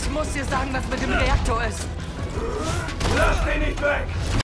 Ich muss dir sagen, was mit dem Reaktor ist. Lass den nicht weg!